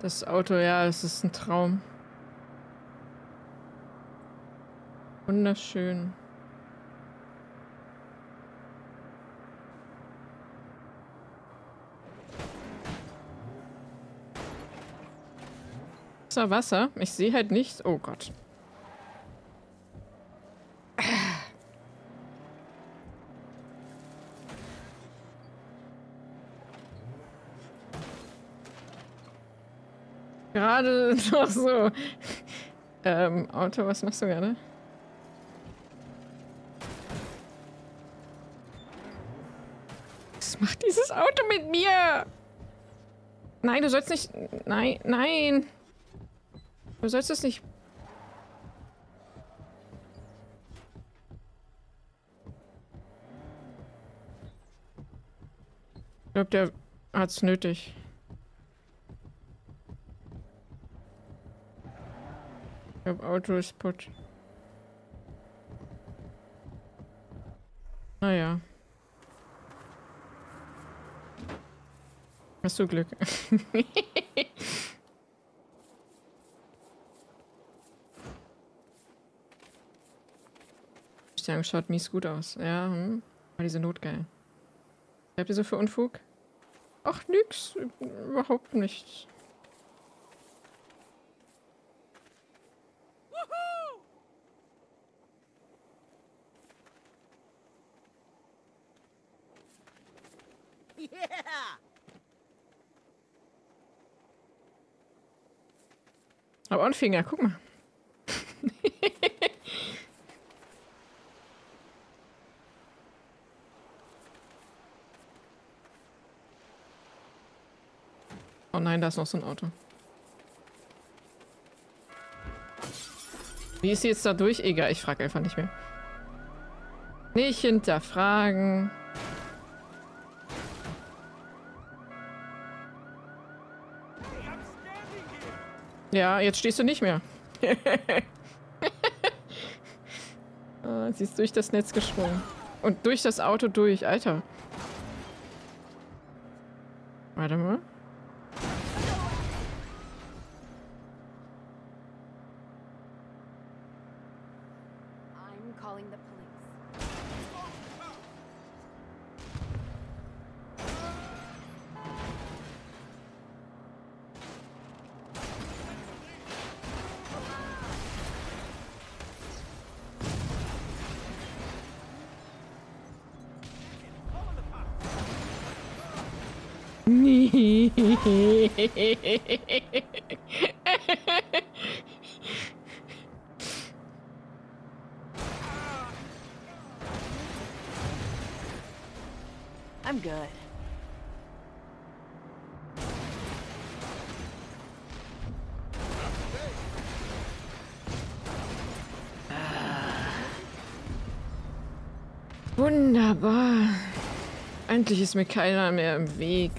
Das Auto, ja, es ist ein Traum. Wunderschön. Wasser, Wasser. Ich sehe halt nichts. Oh Gott. Gerade noch so. Ähm, Auto, was machst du gerne? Was macht dieses Auto mit mir? Nein, du sollst nicht... Nein, nein. Du sollst es nicht... Ich glaube, der hat's nötig. Glaube, Auto ist putt. Naja. Hast du Glück. Stern schaut mies gut aus. Ja, hm. War diese Not geil. Was habt ihr so für Unfug? Ach, nix. Überhaupt nichts. Aber ein Finger, guck mal. oh nein, da ist noch so ein Auto. Wie ist sie jetzt da durch? Egal, ich frage einfach nicht mehr. Nicht hinterfragen. Ja, jetzt stehst du nicht mehr. ah, sie ist durch das Netz gesprungen. Und durch das Auto durch. Alter. Warte mal. I'm good. Wunderbar. Endlich ist mir keiner mehr im Weg.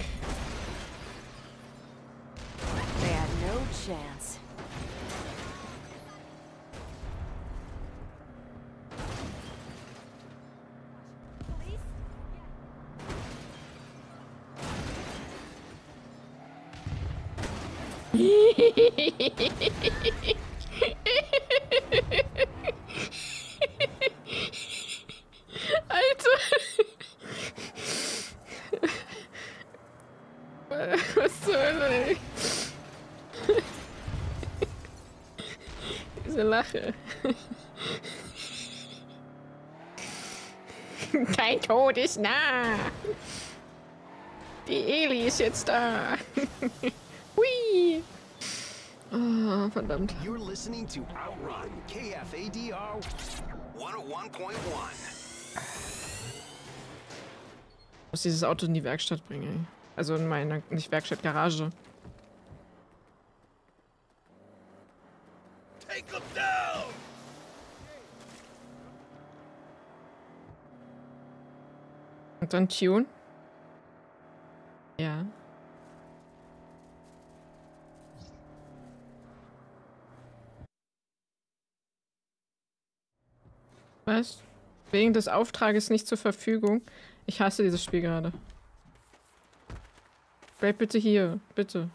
Tod ist nah. Die Eli ist jetzt da. Hui. Oh, verdammt. You're listening to Outrun, KFADR 101.1. Ich muss dieses Auto in die Werkstatt bringen. Also in meine, nicht Werkstatt, Garage. Und dann Tune. Ja. Was? Wegen des Auftrages nicht zur Verfügung. Ich hasse dieses Spiel gerade. Bleib bitte hier, bitte.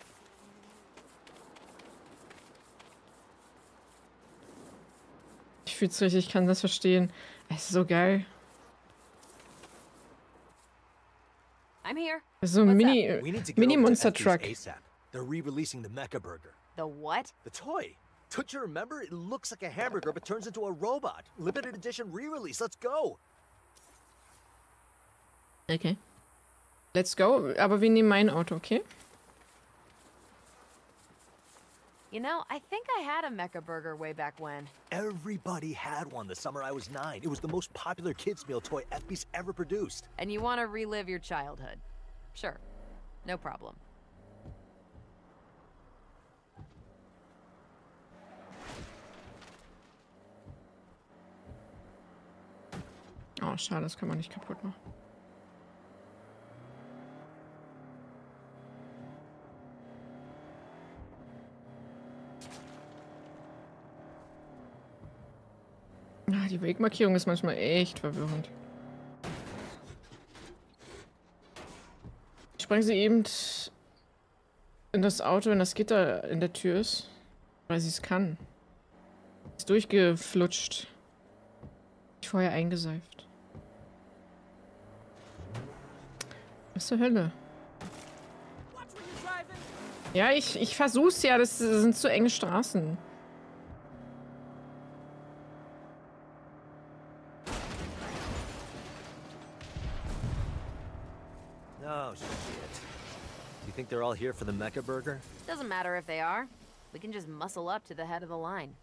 Ich fühl's richtig, ich kann das verstehen. Es ist so geil. So ein Mini, Mini Monster Truck. They're re-releasing the Mecha Burger. The what? The toy. Don't you remember? It looks like a hamburger but turns into a robot. Limited edition re-release. Let's go. Okay. Let's go. Aber wir nehmen mein Auto, okay? You know, I think I had a Mecha Burger way back when. Everybody had one the summer I was nine. It was the most popular kids meal toy FB's ever produced. And you want to relive your childhood. Sure. No problem. Oh, schade, das kann man nicht kaputt machen. Die Wegmarkierung ist manchmal echt verwirrend. Ich sprang sie eben in das Auto, wenn das Gitter in der Tür ist, weil sie es kann. Ist durchgeflutscht. Ich vorher eingeseift. Was zur Hölle? Ja, ich, ich versuch's ja, das sind zu enge Straßen. Think they're all here for the Mecha Burger? Doesn't matter if they are. We can just muscle up to the head of the line.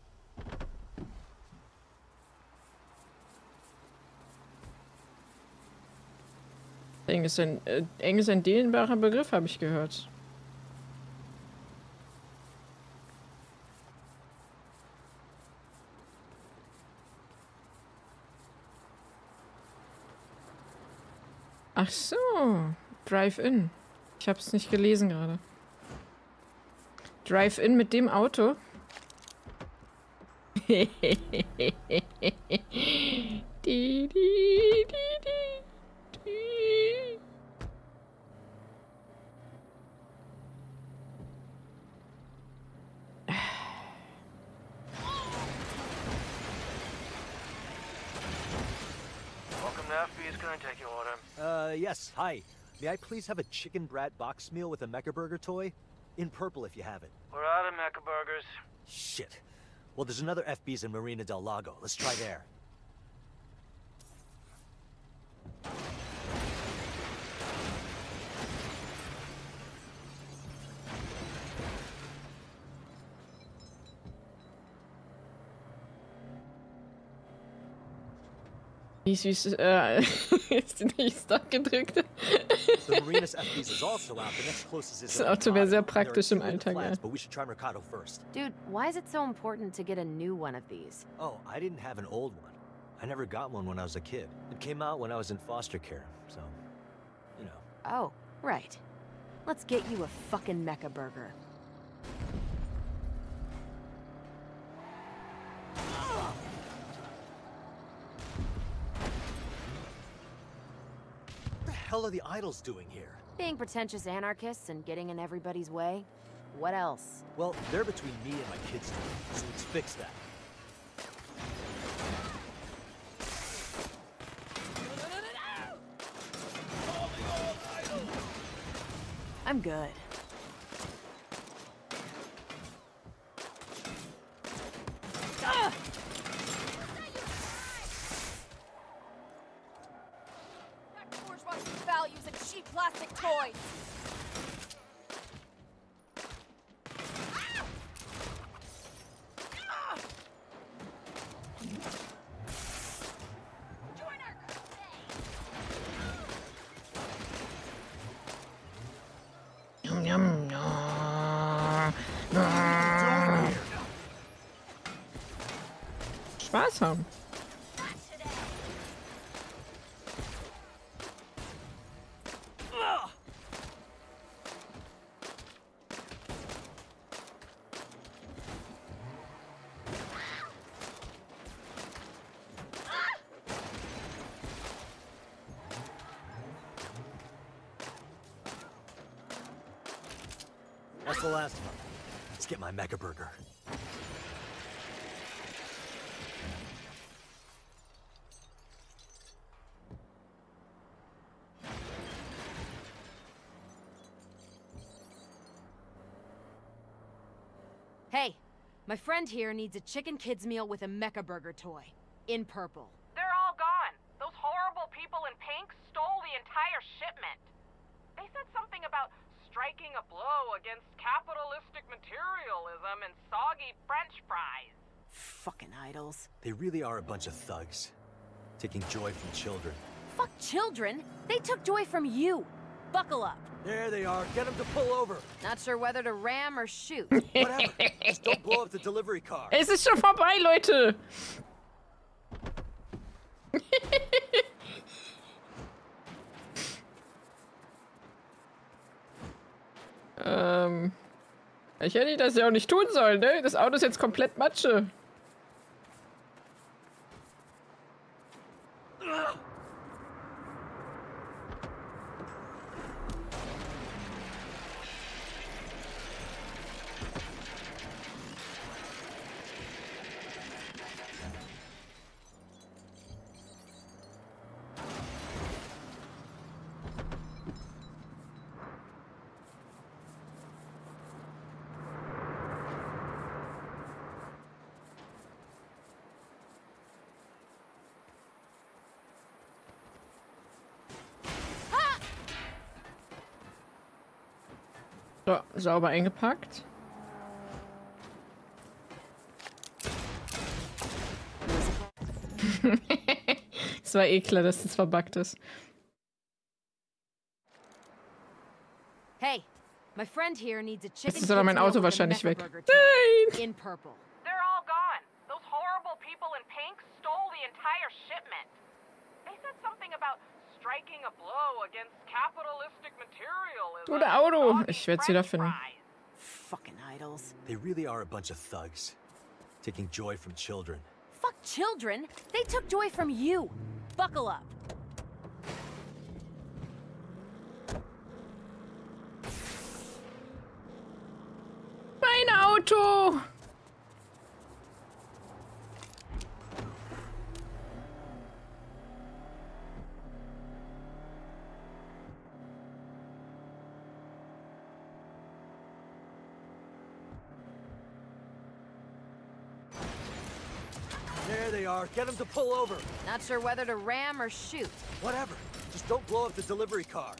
Eng ist ein, äh, eng ist ein dehnbarer Begriff, habe ich gehört. Ach so, Drive-In. Ich habe es nicht gelesen gerade. Drive-In mit dem Auto? di, di, di, di, di. Welcome to FB's. Can I take your order? Uh, yes. Hi. May I please have a chicken brat box meal with a Mecha Burger toy? In purple if you have it. We're out of Mecha Burgers. Shit. Well, there's another FB's in Marina del Lago. Let's try there. Wie ist, wie ist, äh, ist nicht Start gedrückt. The Marina's FB's is also out. The next closest is Das in Auto wäre sehr Mercado. There are praktisch im two in the Alltag, ja. But we should try Mercado first. Dude, why is it so important to get a new one of these? Oh, I didn't have an old one. I never got one when I was a kid. It came out when I was in foster care, so, you know. Oh, right. Let's get you a fucking Mecha Burger. Hell are the idols doing here? Being pretentious anarchists and getting in everybody's way? What else? Well, they're between me and my kids, now, so let's fix that. I'm good. Haben. That's the last one. Let's get my Mecha Burger. Hey, my friend here needs a chicken kids meal with a Mecha Burger toy. In purple. They're all gone. Those horrible people in pink stole the entire shipment. They said something about striking a blow against capitalistic materialism and soggy french fries. Fucking idols. They really are a bunch of thugs. Taking joy from children. Fuck children. They took joy from you. Buckle up. There they are. Get them to pull over. Not sure whether to ram or shoot. Whatever. Just don't blow up the delivery car. Es ist schon vorbei, Leute. ähm. Ich hätte das ja auch nicht tun sollen, ne? Das Auto ist jetzt komplett Matsche. So, sauber eingepackt. Es war eh klar, dass das verbuggt ist. Hey, my friend here needs a chicken Jetzt ist aber mein Auto wahrscheinlich weg. Nein! Ich werd's french wiederfinden. fries. Fucking idols. They really are a bunch of thugs. Taking joy from children. Fuck children. They took joy from you. Buckle up. Mein Auto! There they are. Get him to pull over. Not sure whether to ram or shoot. Whatever. Just don't blow up the delivery car.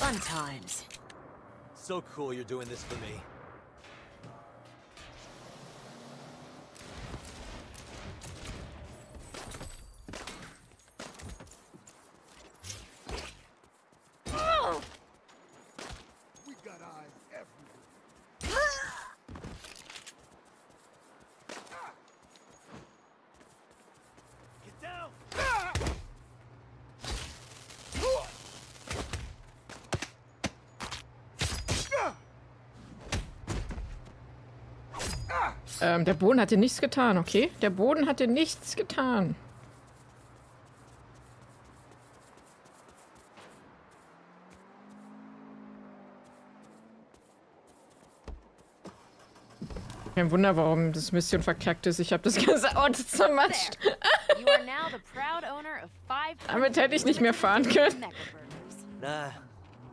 Fun times. So cool you're doing this for me. Ähm, der Boden hat dir nichts getan, okay? Der Boden hat dir nichts getan. Kein Wunder, warum das Mission verkackt ist. Ich habe das ganze Auto zermatscht. Damit hätte ich nicht mehr fahren können. Nah,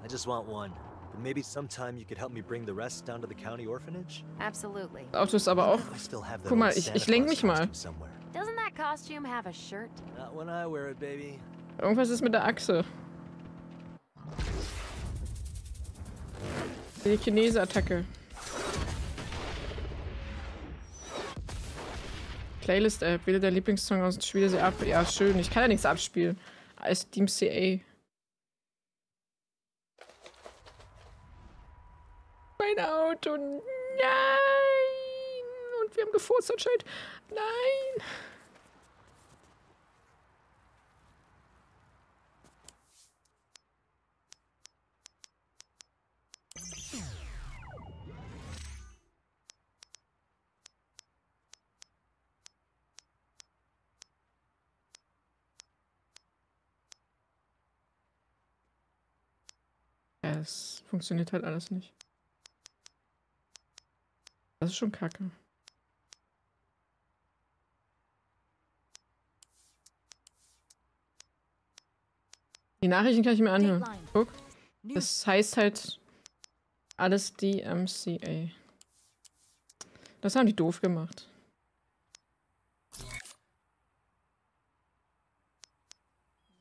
I just want one. But maybe sometime you could help me bring the rest down to the county orphanage? Absolutely. Das Auto ist aber auch... Guck mal, ich- ich lenk mich mal. Doesn't that costume have a shirt? Not when I wear it, baby. Irgendwas ist mit der Achse. Die Chinese-Attacke. Playlist-App. Wähle der Lieblingssong aus und spiele sie ab. Ja, schön. Ich kann ja nichts abspielen. Als Team CA. Mein Auto. Nein. Und wir haben gefurzt anscheinend. Nein. Es funktioniert halt alles nicht. Das ist schon kacke. Die Nachrichten kann ich mir anhören. Guck. Das heißt halt alles DMCA. Das haben die doof gemacht.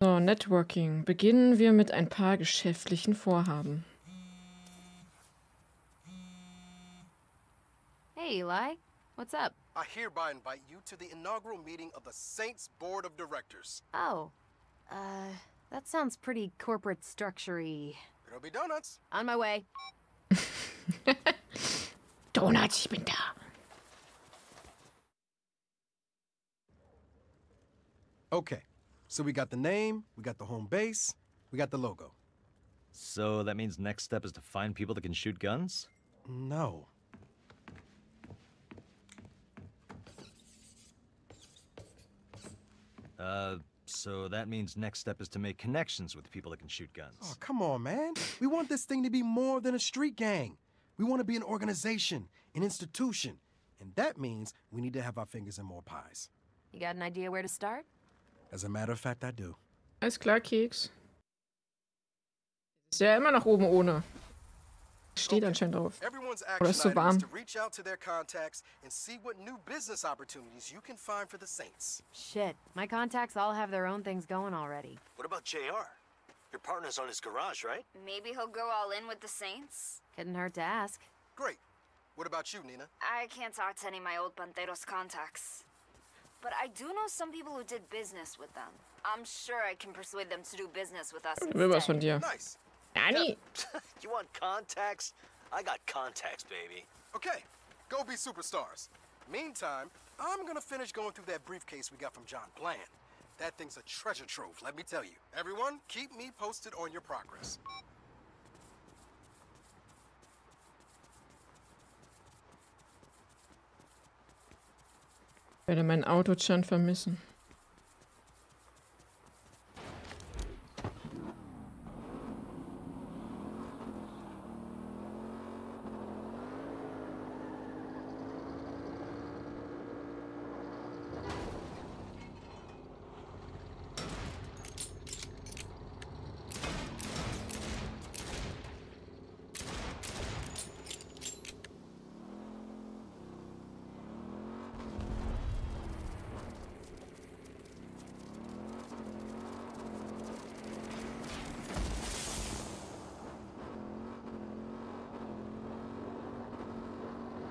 So, Networking. Beginnen wir mit ein paar geschäftlichen Vorhaben. Hey, Eli. What's up? I hereby invite you to the inaugural meeting of the Saints Board of Directors. Oh. Uh, that sounds pretty corporate structure-y. There'll be donuts. On my way. Donuts, ich bin da. Okay, so we got the name, we got the home base, we got the logo. So that means next step is to find people that can shoot guns? No. Uh, so that means next step is to make connections with people that can shoot guns. Oh, come on, man. We want this thing to be more than a street gang. We want to be an organization, an institution. And that means we need to have our fingers in more pies. You got an idea where to start? As a matter of fact, I do. Alles klar, Keks. Ist ja immer noch oben ohne. Steht Okay. anscheinend drauf. Oder ist so warm. Shit. My contacts all have their own things going already. What about JR? Your partner's on his garage, right? Maybe he'll go all in with the Saints? Couldn't hurt to ask. Great. What about you, Nina? I can't talk to any of my old Panteros contacts. But I do know some people who did business with them. I'm sure I can persuade them to do business with us. Will was von instead. dir. Nice. Nani? you want contacts? I got contacts, baby. Okay, go be superstars. Meantime, I'm gonna finish going through that briefcase we got from John Bland. That thing's a treasure trove, let me tell you. Everyone, keep me posted on your progress. werde mein Auto-Chan vermissen.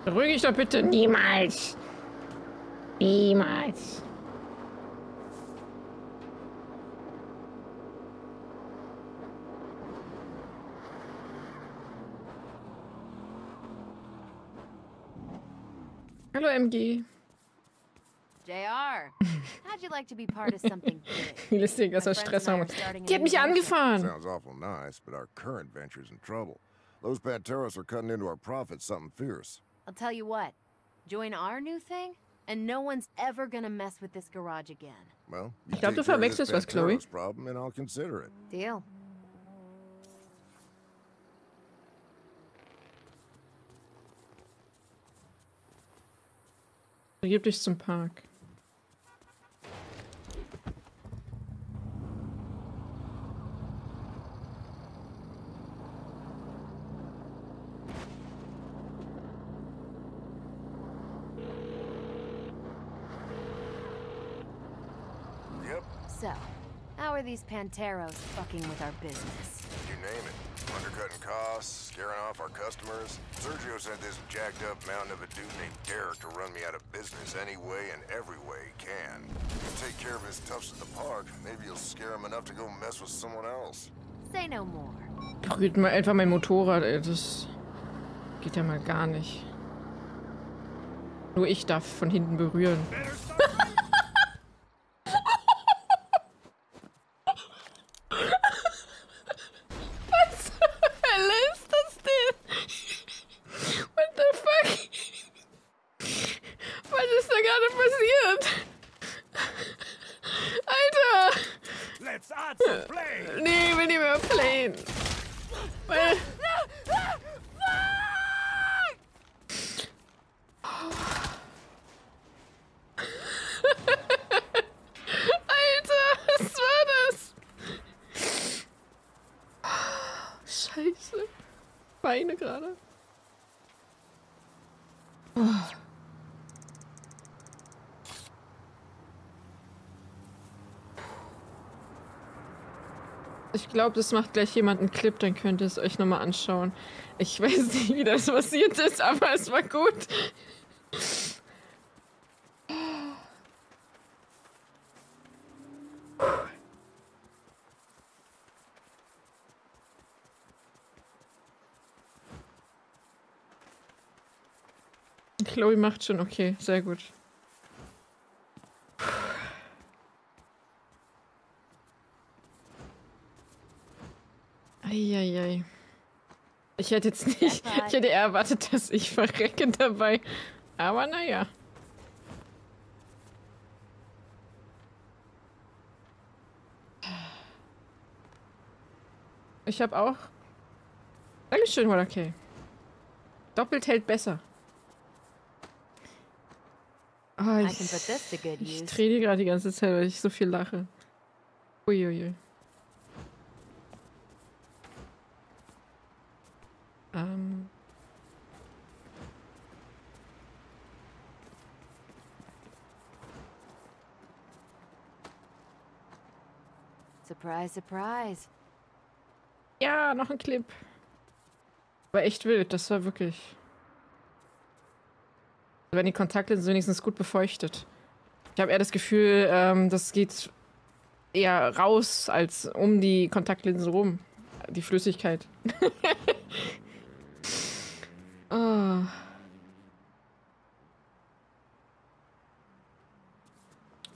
Beruhige dich doch bitte. Niemals. Niemals. Hallo MG. JR, how'd you like to be part of something big? Wie lustig, dass er Stress haben Die hat mich angefahren. Sounds awful nice, but our current venture's in trouble. Those Panteros are cutting into our profits something fierce. I'll tell you what. Join our new thing, and no one's ever gonna mess with this garage again. Well, you Ich glaub, take du care of this verwechselst was, Chloe. Panteros problem and I'll consider it. Deal. Begib dich zum Park. Yep, So, how are these Panteros fucking with our business? you name it. Undercutting costs, scaring off our customers. Sergio sent this jacked up mountain of a dude named Derek to run me out of business any way and every way he can. You take care of his toughs at the park, maybe you'll scare him enough to go mess with someone else. Say no more. Berührt mal einfach mein Motorrad, ey. Das geht ja mal gar nicht. Nur ich darf von hinten berühren. Was Ich glaube, das macht gleich jemand einen Clip, dann könnt ihr es euch nochmal anschauen. Ich weiß nicht, wie das passiert ist, aber es war gut. Chloe macht schon okay, sehr gut. Ich hätte jetzt nicht, ich hätte eher erwartet, dass ich verrecke dabei. Aber naja. Ich habe auch. Dankeschön, war okay. Doppelt hält besser. Oh, ich, ich drehe gerade die ganze Zeit, weil ich so viel lache. Uiuiui. Ähm. Surprise, surprise. Ja, noch ein Clip. War echt wild, das war wirklich. Wenn die Kontaktlinsen wenigstens gut befeuchtet. Ich habe eher das Gefühl, ähm, das geht eher raus als um die Kontaktlinsen rum. Die Flüssigkeit. oh.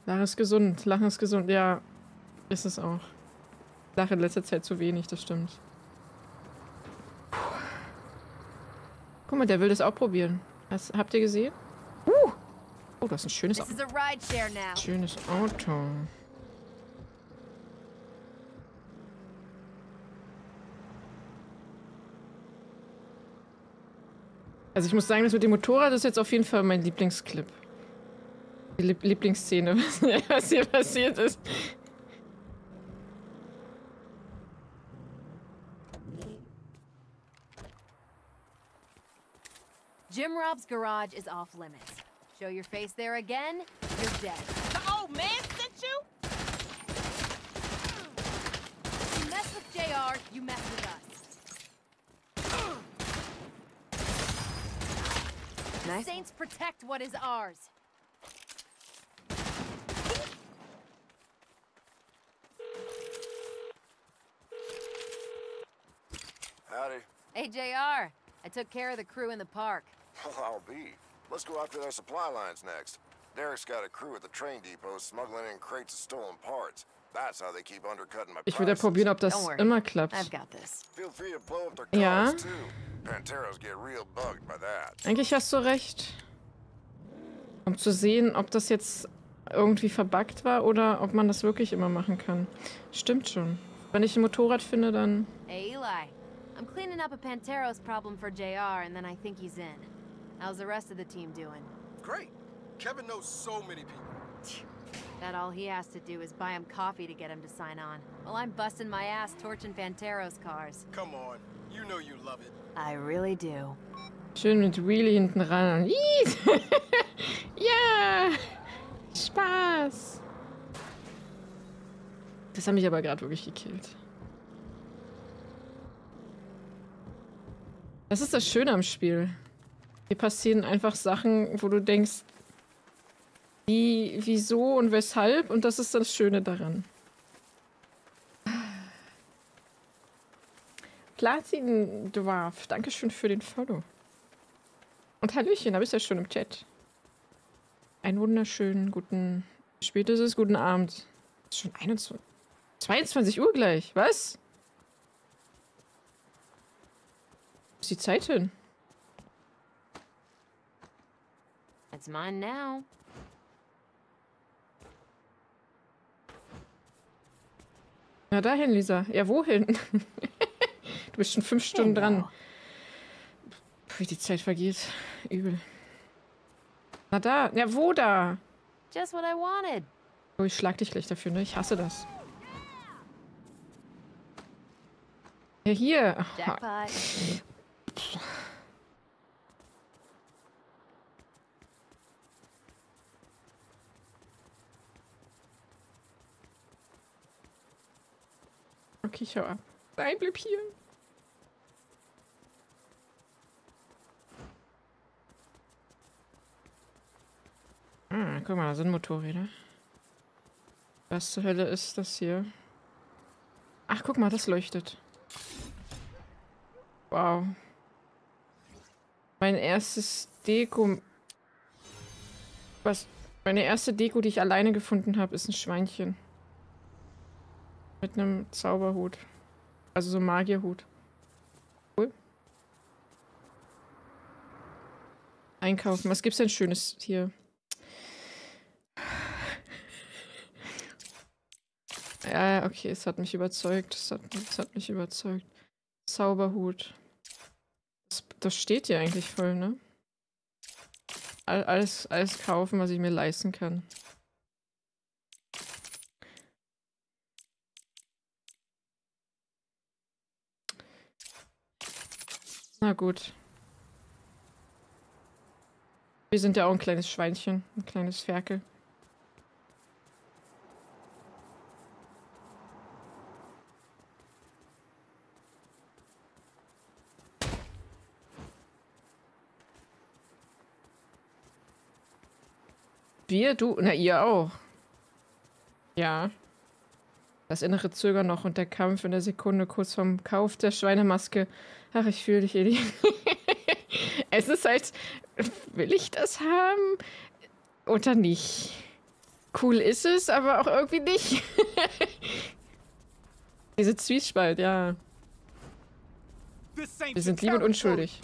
Lachen ist gesund. Lachen ist gesund. Ja, ist es auch. Lache in letzter Zeit zu wenig, das stimmt. Guck mal, der will das auch probieren. Das, habt ihr gesehen? Uh. Oh, das ist ein schönes Auto. Schönes Auto. Also ich muss sagen, das mit dem Motorrad ist jetzt auf jeden Fall mein Lieblingsclip. Die Lieb Lieblingsszene, was hier passiert ist. Jim Rob's garage is off limits. Show your face there again, you're dead. The old man sent you? You mess with JR, you mess with us. Nice. Saints protect what is ours. Howdy. Hey, JR. I took care of the crew in the park. Well, I'll be. Let's go after their supply lines next. Derek's got a crew at the train depot smuggling in crates of stolen parts. That's how they keep undercutting my Ich würde probieren, ob das immer klappt. I've got this. Feel free to blow up their Ja. too. Panteros get real bugged by that. Eigentlich hast du recht. Um zu sehen, ob das jetzt irgendwie verbuggt war oder ob man das wirklich immer machen kann. Stimmt schon. Wenn ich ein Motorrad finde, dann... Hey, Eli. I'm cleaning up a Panteros problem for JR, and then I think he's in. How's the rest of the team doing? Great. Kevin knows so many people. Bet all he has to do is buy him coffee to get him to sign on. While I'm busting my ass torching Panteros cars. Come on. You know you love it. I really do. Schön mit Wheelie hinten ran. Ja! Spaß! Das hat mich aber gerade wirklich gekillt. Das ist das Schöne am Spiel. Hier passieren einfach Sachen, wo du denkst, wie, wieso und weshalb und das ist das Schöne daran. Platin Dwarf, Dankeschön für den Follow. Und Hallöchen, da bist du ja schon im Chat. Einen wunderschönen guten, wie spät ist es? Guten Abend. Ist schon 21, 22 Uhr gleich, was? Wo ist die Zeit hin? It's mine now. Na dahin, Lisa. Ja, wohin? du bist schon fünf Stunden dran. Genau. Puh, wie die Zeit vergeht. Übel. Na da. Ja, wo da? Just what I wanted. Oh, ich schlag dich gleich dafür, ne? Ich hasse das. Ja, hier. Jackpot. Okay, ich hau ab. Nein, bleib hier. Ah, guck mal, da sind Motorräder. Was zur Hölle ist das hier? Ach, guck mal, das leuchtet. Wow. Mein erstes Deko... Was? Meine erste Deko, die ich alleine gefunden habe, ist ein Schweinchen. Mit einem Zauberhut. Also so Magierhut. Cool. Einkaufen. Was gibt's denn Schönes hier? Ja, okay, es hat mich überzeugt. Es hat, es hat mich überzeugt. Zauberhut. Das, das steht hier eigentlich voll, ne? All, alles, alles kaufen, was ich mir leisten kann. Na gut. Wir sind ja auch ein kleines Schweinchen, ein kleines Ferkel. Wir, du, na ihr auch. Ja. Das innere Zögern noch und der Kampf in der Sekunde kurz vorm Kauf der Schweinemaske. Ach, ich fühle dich, Edi. es ist halt, will ich das haben oder nicht? Cool ist es, aber auch irgendwie nicht. Diese Zwiespalt, ja. Wir sind lieb und unschuldig.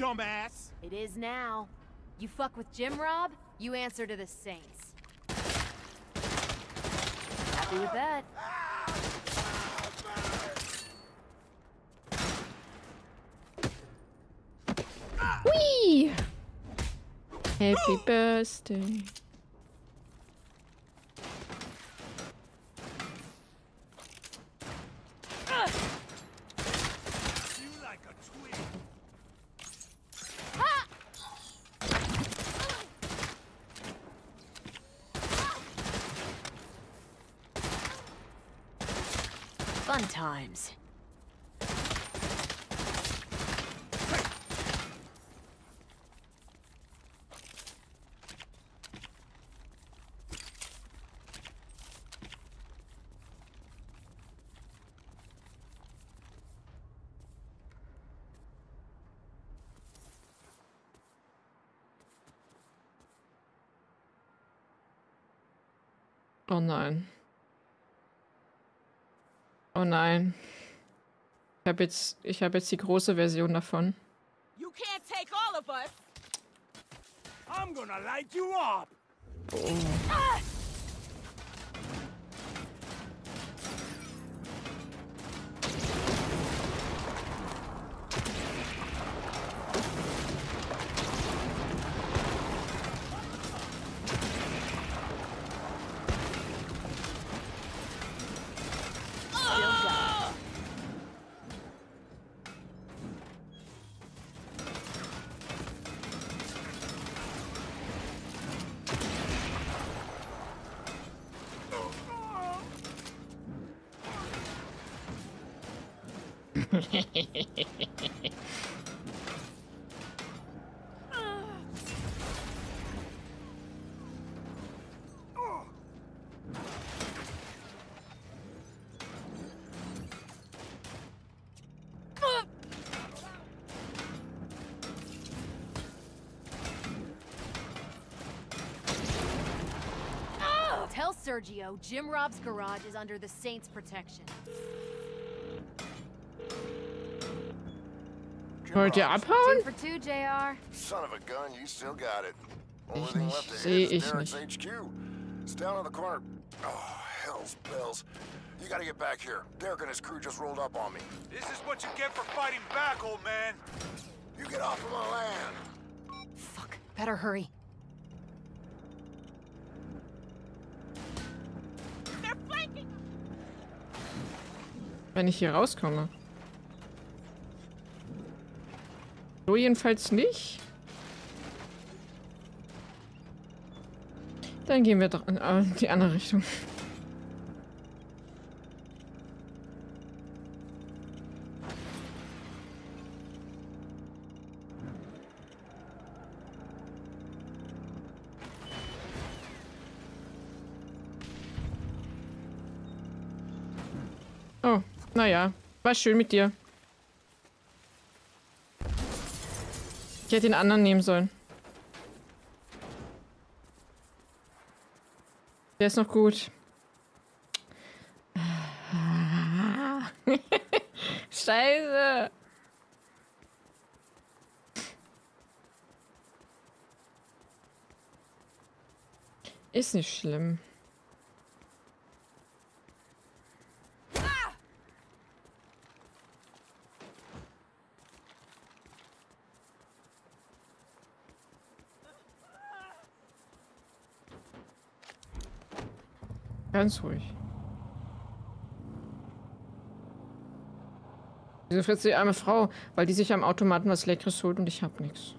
It is now. You fuck with Jim Rob, you answer to the Saints. Happy with that? Whee! Happy birthday. You like a twig. Fun times. Oh nein. Oh nein. Ich habe jetzt, ich habe jetzt die große Version davon. You can't take all of us. I'm gonna light you up. Tell Sergio Jim Rob's garage is under the Saints' protection. Got it. Only Ich nicht. left to Seh hit is ich nicht. It's down on the corner. Oh, hell's bells. You gotta get back here. Derek and his crew just rolled up on me. This is what you get for fighting back, old man. You get off of my land. Fuck. Better hurry. Wenn ich hier rauskomme. So jedenfalls nicht. Dann gehen wir doch in äh, die andere Richtung. Oh, naja. War schön mit dir. Hätte den anderen nehmen sollen. Der ist noch gut. Scheiße. Ist nicht schlimm. Ganz ruhig. Wieso frisst die arme Frau? Weil die sich am Automaten was Leckeres holt und ich hab nichts.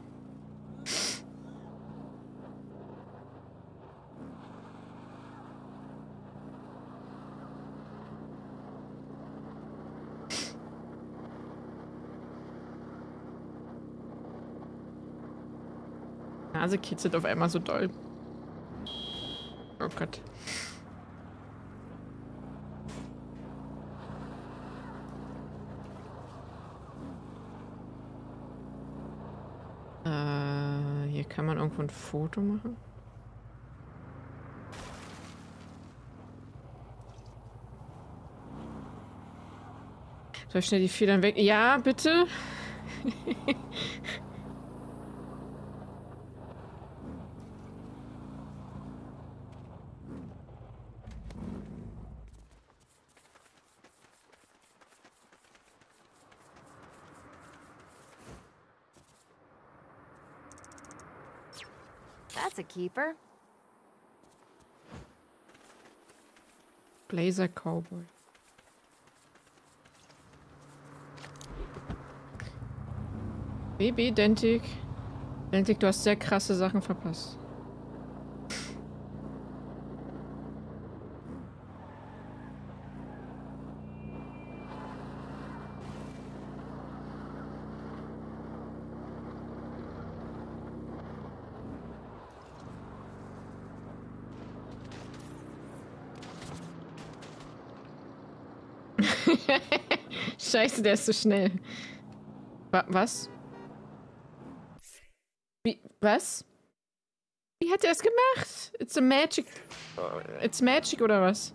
Nase kitzelt auf einmal so doll. Oh Gott. Äh, hier kann man irgendwo ein Foto machen. Soll ich schnell die Federn weg? Ja, bitte. That's a keeper. Blazer Cowboy. Baby, Dentik. Dentik, du hast sehr krasse Sachen verpasst. Scheiße, der ist so schnell. Wa was? Wie, was? Wie hat er es gemacht? It's a magic. It's magic oder was?